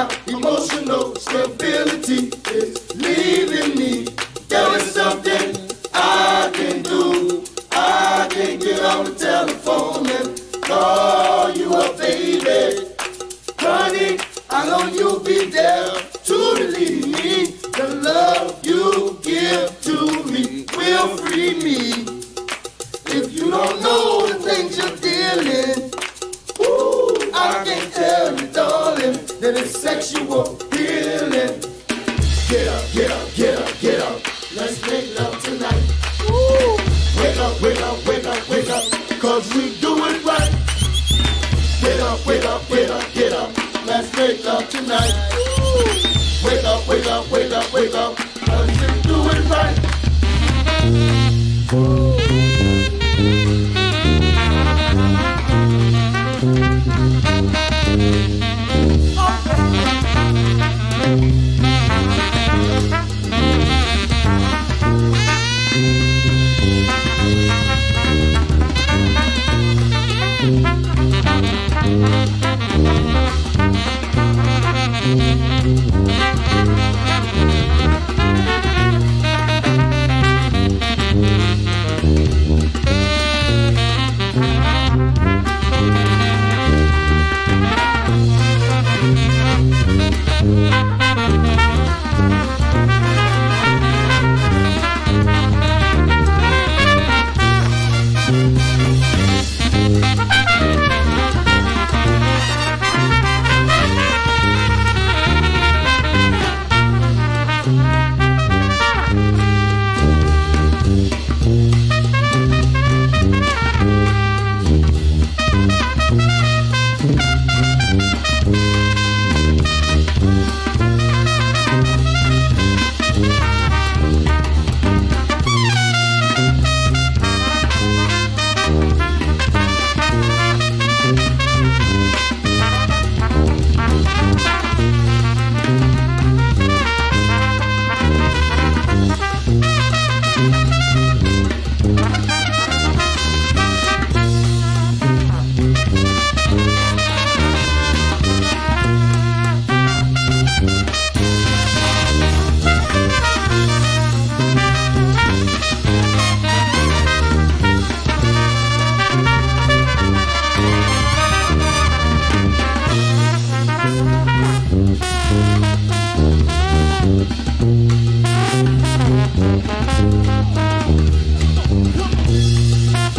My emotional stability is leaving me. There is something I can do. I can get on the telephone and call you a baby. Honey, I know you'll be there to relieve me. The love you give to me will free me. If you don't know the things you're dealing and it's sexual healing. Get up, get up, get up.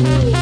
Thank.